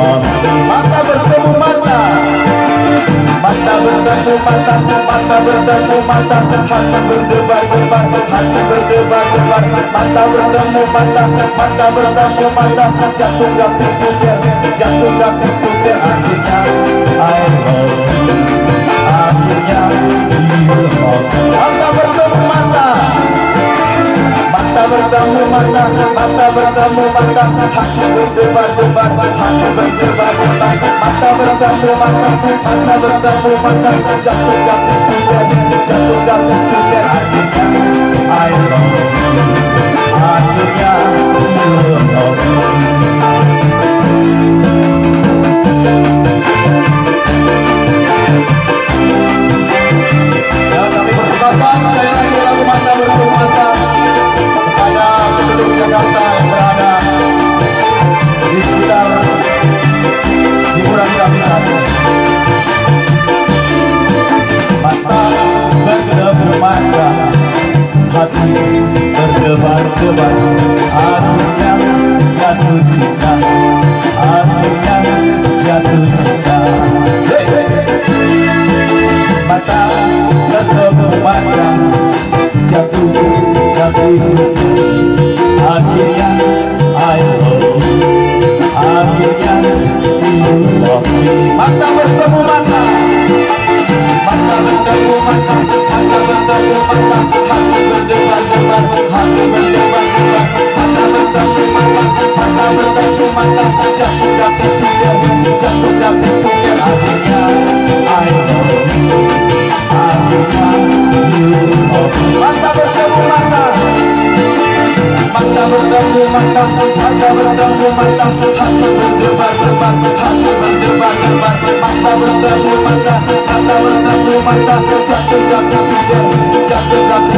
mata bertemu mata mata bertemu mata mata bertemu mata hati berdebar-debar hati berdebar-debar mata bertemu mata mata bertemu mata jatuh gak terputar jatuh gak terputar akhirnya Mata bertemu mata, mata bertemu mata, hati berdebar-debar, hati berdebar-debar. Mata bertemu mata, mata bertemu mata, jatuh jatuh jatuh jatuh berdebar hati berdebar-debar, akhirnya jatuh cinta, mata jatuh jatuh jatuh jatuh